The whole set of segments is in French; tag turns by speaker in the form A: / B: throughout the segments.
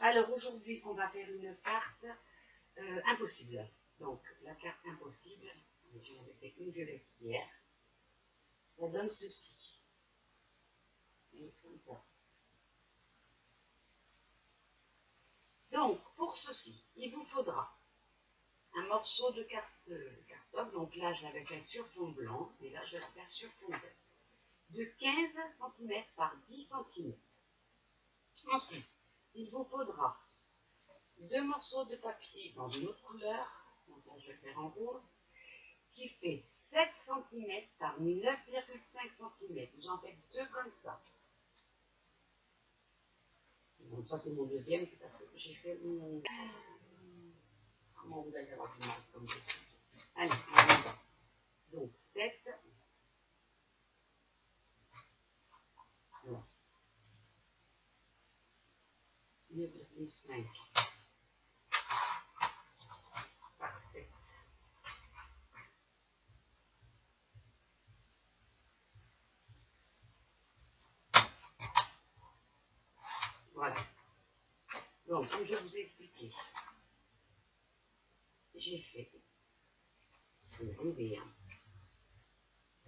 A: Alors aujourd'hui, on va faire une carte euh, impossible. Donc, la carte impossible, j'en avais fait une violette hier. Ça donne ceci. Et comme ça. Donc, pour ceci, il vous faudra un morceau de cardstock. Donc là, je l'avais fait sur fond blanc. Et là, je vais faire sur fond. De 15 cm par 10 cm. Ensuite, il vous faudra deux morceaux de papier dans une autre couleur. Donc là, je vais faire en rose. Qui fait 7 cm par 9,5 cm. Vous en faites deux comme ça. Donc ça c'est mon deuxième, c'est parce que j'ai fait mon... Comment vous allez avoir du mal comme question Allez, on y va. Donc 7. Voilà. 9,5 par 7. Voilà. Donc, comme je vous ai expliqué, j'ai fait, je vais lever, hein,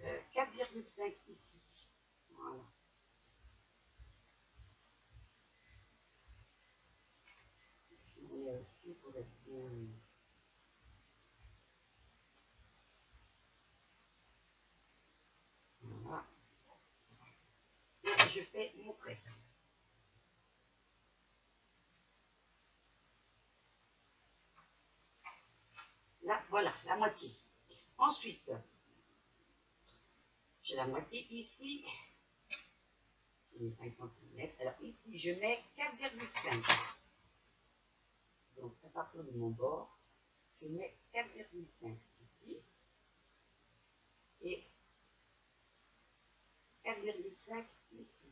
A: euh, 4,5 ici. Voilà. Mets aussi pour être bien. Voilà. Je fais mon trait. Là, voilà, la moitié. Ensuite, j'ai la moitié ici. J'ai mis 5 cm. Alors ici, je mets 4,5. Donc, à partir de mon bord, je mets 4,5 ici. Et 4,5 ici.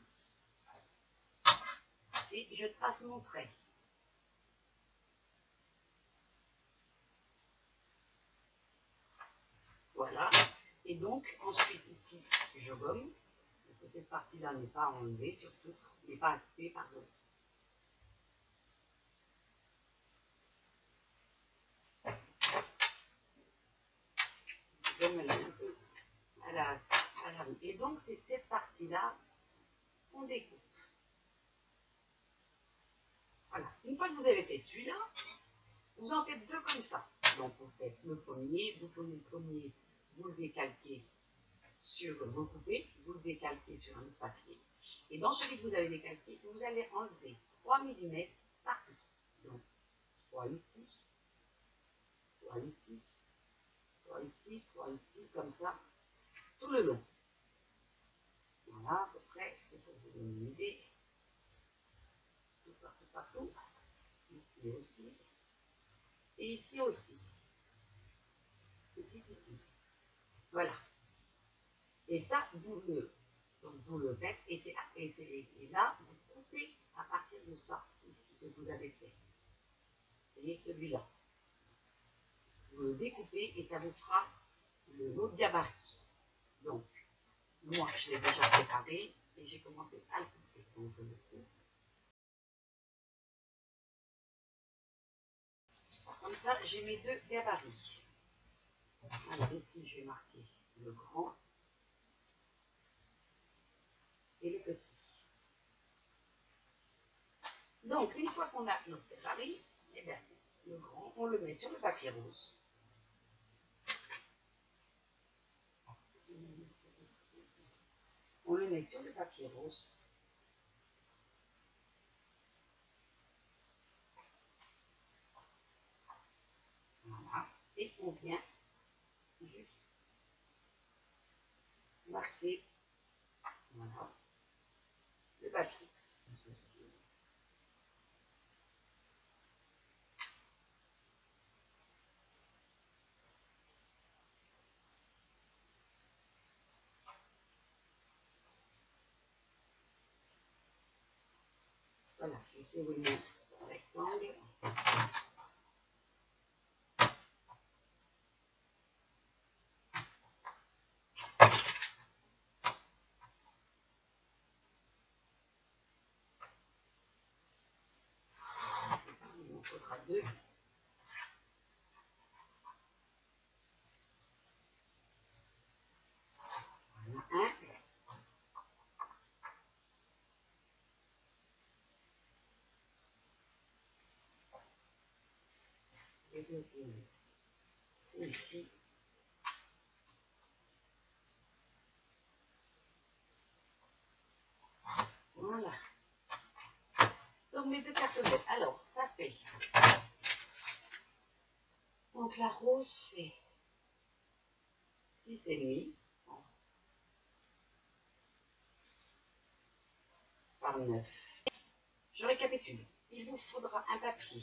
A: Et je trace mon trait. Voilà. Et donc, ensuite, ici, je gomme. cette partie-là n'est pas enlevée, surtout, n'est pas activée, pardon. Je gomme un peu à la, à la Et donc, c'est cette partie-là qu'on découpe. Voilà. Une fois que vous avez fait celui-là, vous en faites deux comme ça. Donc, vous faites le premier, vous prenez le premier vous le décalquez sur, vous coupez, vous le décalquez sur un autre papier. Et dans celui que vous avez décalqué, vous allez enlever 3 mm partout. Donc, 3 ici, 3 ici, 3 ici, 3 ici, comme ça, tout le long. Voilà, à peu près, c'est pour vous donner une idée. Tout partout, partout. Ici aussi. Et ici aussi. Ici, ici. Voilà. Et ça, vous le, vous le faites, et, et, et là, vous coupez à partir de ça, ici, que vous avez fait. Voyez, celui-là. Vous le découpez et ça vous fera le l'autre gabarit. Donc, moi, je l'ai déjà préparé et j'ai commencé à le couper. Donc, je le coupe. Comme ça, j'ai mes deux gabarits. Alors ici, je vais marquer le grand et le petit. Donc, une fois qu'on a notre gabarit, eh bien, le grand, on le met sur le papier rose. On le met sur le papier rose. Voilà. Et on vient juste marquer le papier. Ceci. Voilà, je sais où est mon rectangle. Il y en a un. C'est ici. Voilà. Donc mes deux cartonnettes. Alors, ça fait. Donc la rose, c'est 6 et demi. Par 9. Je récapitule. Il vous faudra un papier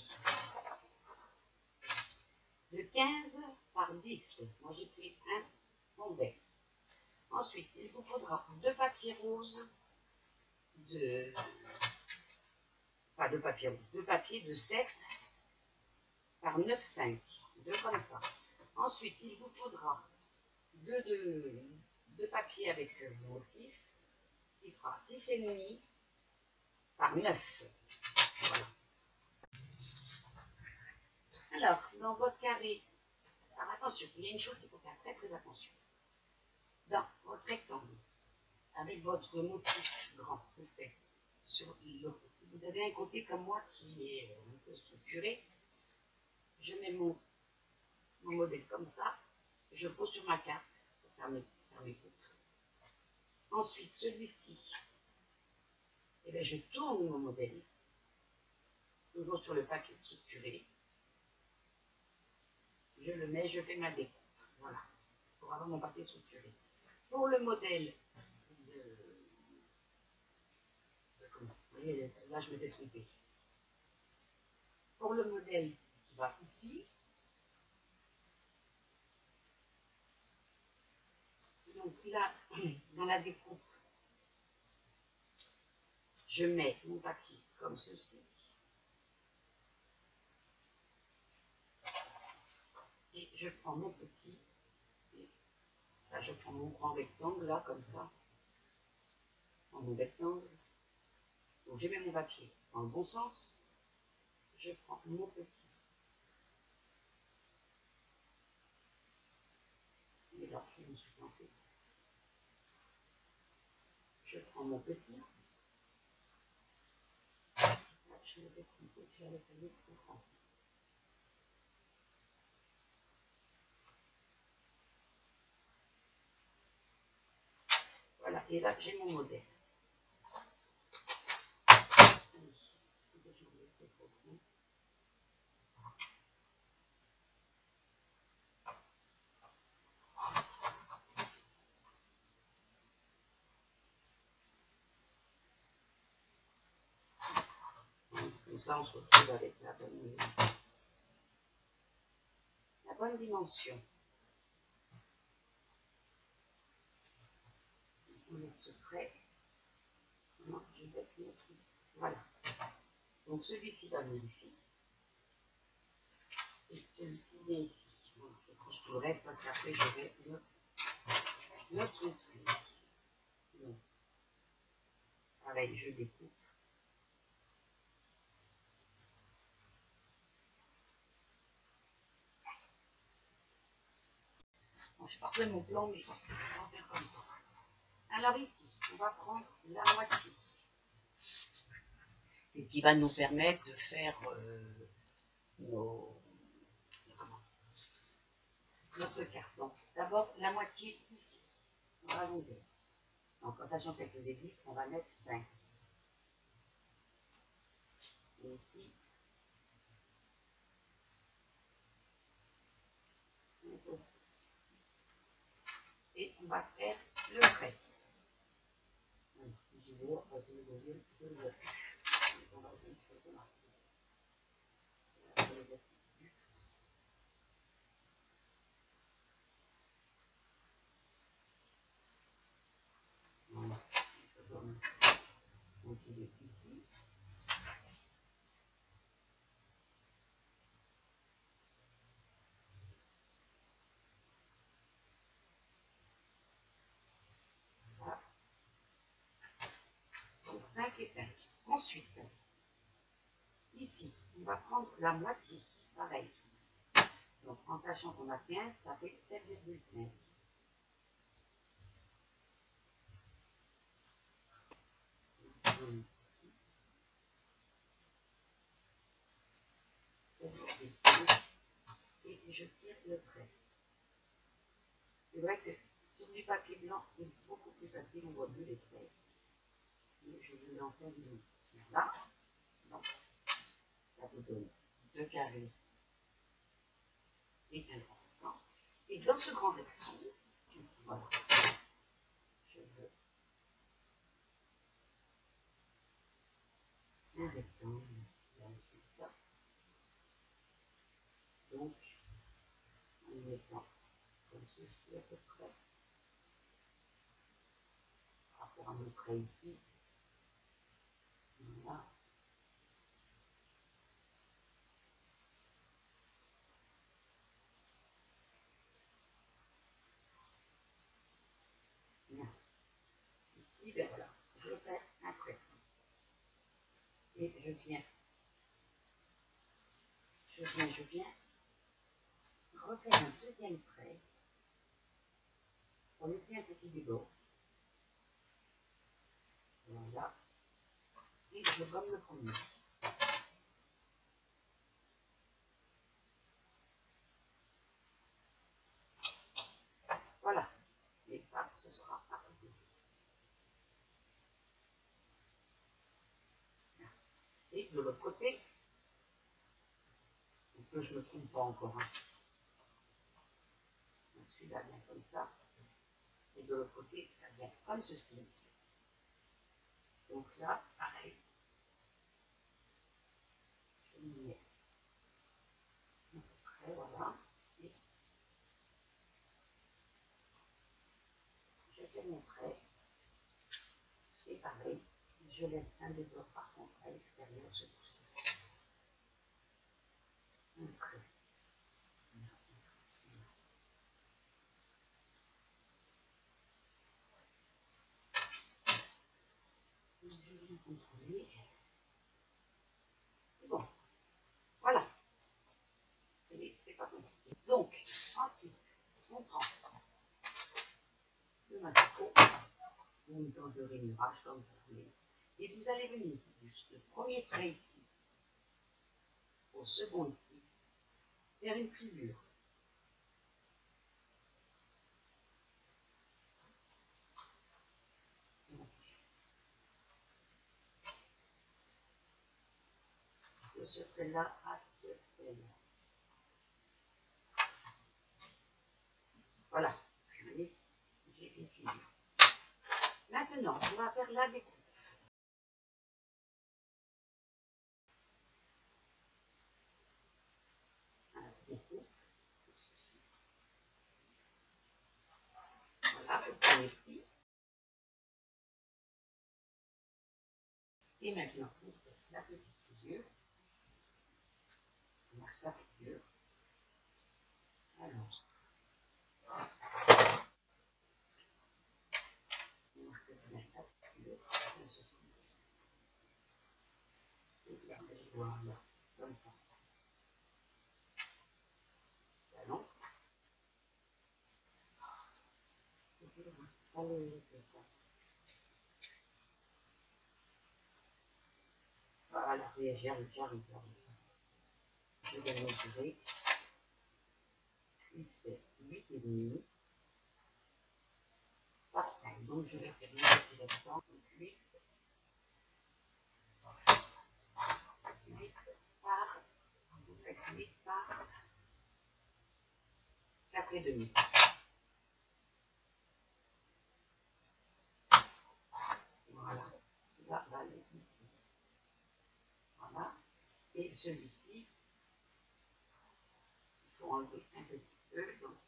A: de 15 par 10. Moi, j'ai pris un rondel. Ensuite, il vous faudra deux papiers roses de... Enfin, deux papiers roses. Deux papiers de 7 par 9,5. Deux comme ça. Ensuite, il vous faudra deux, de, deux papiers avec le motif qui fera 6,5 par 9. Voilà. Alors, dans votre carré, alors attention, il y a une chose qu'il faut faire très très attention. Dans votre rectangle, avec votre motif grand, vous faites sur Si vous avez un côté comme moi qui est un peu structuré, je mets mon, mon modèle comme ça, je pose sur ma carte pour faire mes, faire mes. Ensuite, celui-ci, eh bien, je tourne mon modèle, toujours sur le papier structuré, je le mets, je fais ma découpe. Voilà, pour avoir mon papier structuré. Pour le modèle de... Vous voyez, là je m'étais trompée. Pour le modèle qui va ici, donc là, dans la découpe, je mets mon papier comme ceci. Je prends mon petit, et là je prends mon grand rectangle, là, comme ça. Mon rectangle. Donc je mets mon papier dans le bon sens. Je prends mon petit. Et là, je me suis plantée. Je prends mon petit. Je me fais tromper, je vais aller trop grand. Voilà, et là j'ai mon modèle. Comme ça, on se retrouve avec la bonne, la bonne dimension. On ce prêt. Je vais mettre. Voilà. Donc celui-ci va venir ici. Et celui-ci vient ici. Je couche tout le reste parce qu'après je vais le, le. Donc, pareil, je découpe. Bon, je partais mon plan, mais ça se va faire comme ça. Alors ici, on va prendre la moitié. C'est ce qui va nous permettre de faire euh, notre carte. Donc d'abord la moitié ici, on va longueur. Donc en sachant quelques églises, on va mettre 5. Et ici, 5 aussi. Et on va faire le trait. Si je vois passer le deuxième, je le vois. On va faire une chose 5 et 5. Ensuite, ici, on va prendre la moitié, pareil. Donc, en sachant qu'on a 15, ça fait 7,5. Et je tire le trait. C'est vrai que sur du papier blanc, c'est beaucoup plus facile, on voit mieux les traits. Je vais en faire une. Là, donc, ça vous donne deux carrés et un grand rectangle. Et dans ce grand rectangle, ici, voilà, je veux un rectangle, ça. Donc, en mettant comme ceci à peu près, par rapport à mon trait ici, voilà. Ici, ben voilà, je fais un trait. Et je viens, je viens, je viens refaire un deuxième trait pour laisser un petit débord. Voilà. Et je gomme le premier. Voilà. Et ça, ce sera après. De l'autre côté, que je ne me trompe pas encore. Hein? Celui-là vient comme ça. Et de l'autre côté, ça vient comme ceci. Donc là, pareil. Je mets à peu près, voilà. Je fais mon trait. Je laisse un débord par contre à l'extérieur, ce coup-ci. Un trait. Je viens contrôler. Bon, voilà. C'est pas compliqué. Donc, ensuite, on prend le masco, une planche de rainurage comme vous voulez. Et vous allez venir du premier trait ici au second ici, faire une figure. De ce trait-là à ce trait-là. Voilà, j'ai une figure. Maintenant, on va faire la découpe. Voilà, vous prenez pli. Et maintenant, vous faites la petite figure. On marque la figure. Alors, on marque bien sa figure, dans comme ça. Allez, voilà, j'arrive, j'arrive, j'arrive. Je vais mesurer. Il fait 8 et demi par 5. Donc je vais faire une petite. Donc 8, 8 par, vous faites 8 par 4 et demi. Voilà. Là, là, ici. Voilà. Et celui-ci, il faut enlever un petit peu. Donc.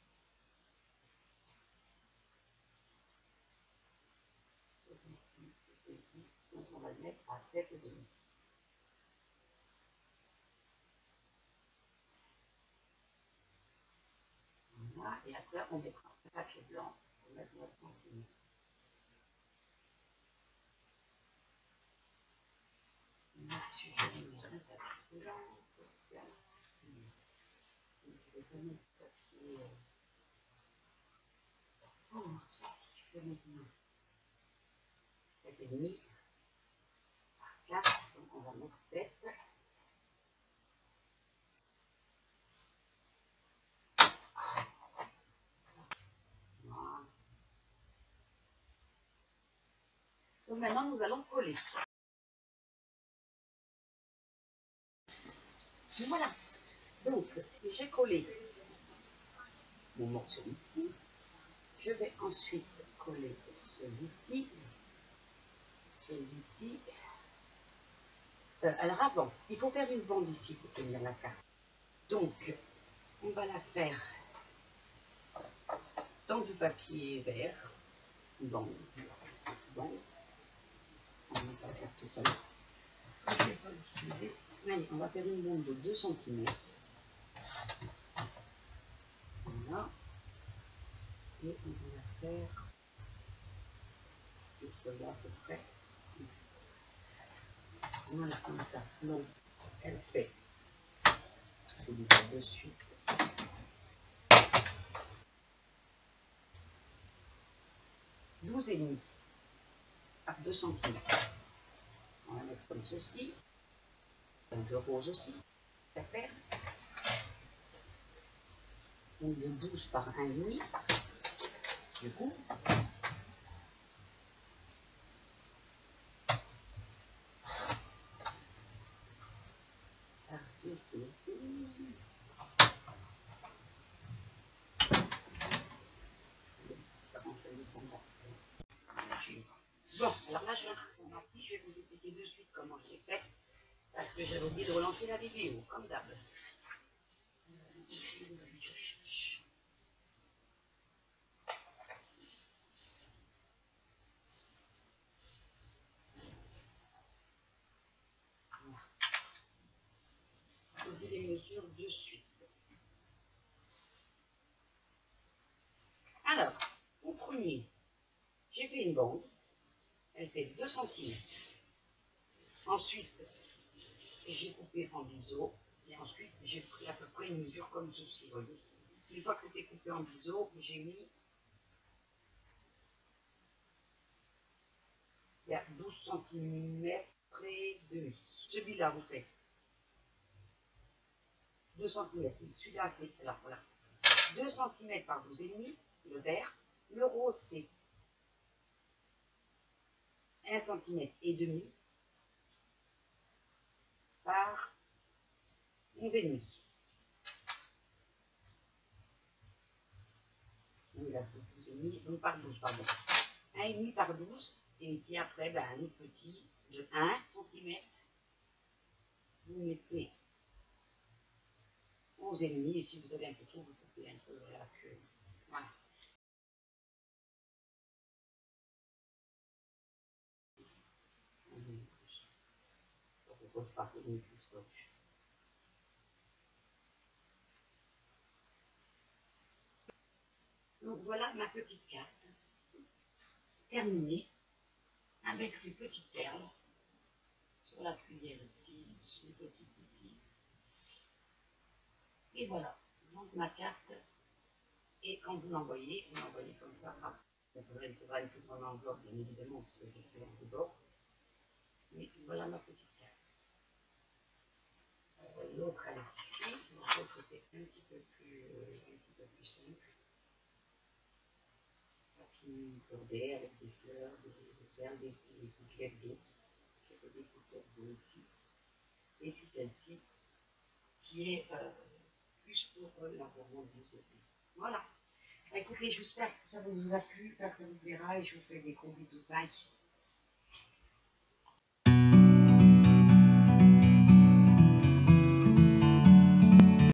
A: Donc, on va le mettre à 7 et demi. Voilà. Et après, on mettra un papier blanc pour mettre notre centimètre. Là-dessus, je vais maintenant nous allons coller. Voilà. Donc, j'ai collé mon morceau ici. Je vais ensuite coller celui-ci. Celui-ci. Euh, alors avant, il faut faire une bande ici pour tenir la carte. Donc, on va la faire dans du papier vert. Bande. Bande. On va faire tout. Allez, on va faire une bande de 2 cm. Voilà. Et on va la faire là à peu près. Voilà, comme ça. Donc, elle fait, je vous dis ça de suite. Et demi par 2 cm. On va mettre comme ceci un peu rose aussi, à faire. Donc de 12 par 1,5. Du coup, par 12 12. Bon, alors là, je, je vais vous expliquer de suite comment je l'ai fait. Parce que j'avais oublié de relancer la vidéo, comme d'hab. Les mesures de suite. Alors, au premier, j'ai fait une bande. Elle fait 2 cm. Ensuite, j'ai coupé en biseau et ensuite j'ai pris à peu près une mesure comme ceci, voyez. Une fois que c'était coupé en biseau, j'ai mis il y a 12 cm et demi. Celui-là, vous faites 2 cm. Celui-là, c'est voilà, 2 cm par 12 et demi, le vert. Le rose, c'est 1 cm et demi par 11,5. Donc là, c'est 12,5, donc par 12, pardon. 1,5 par 12, et ici après, ben, un autre petit de 1 cm. Vous mettez 11,5, et si vous avez un peu trop, vous coupez un peu la queue. Donc voilà ma petite carte terminée avec ces petites perles sur la cuillère ici, sur les petites ici. Et voilà, donc ma carte. Et quand vous l'envoyez, vous l'envoyez comme ça. Ah, il faudra une plus grande enveloppe, bien évidemment, parce que j'ai fait un débord. Mais voilà ma petite L'autre, elle est ici. L'autre était un petit peu plus, un petit peu plus simple. Papier cordé avec des fleurs, des, des perles, des, des gouttelettes d'eau. J'ai des gouttelettes d'eau ici. Et puis celle-ci, qui est euh, plus pour l'environnement des eaux. Voilà. Bah, écoutez, j'espère que ça vous a plu, que ça vous plaira et je vous fais des gros bisous. Bye.